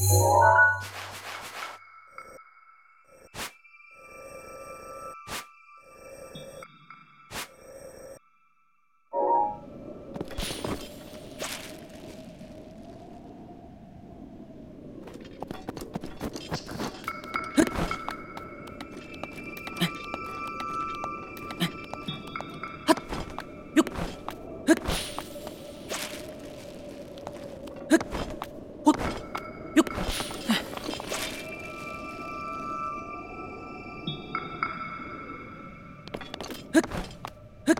Música هك هك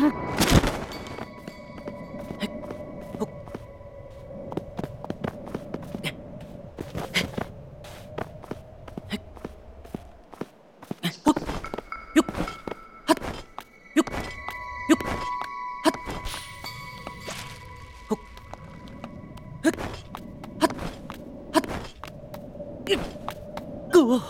うわっ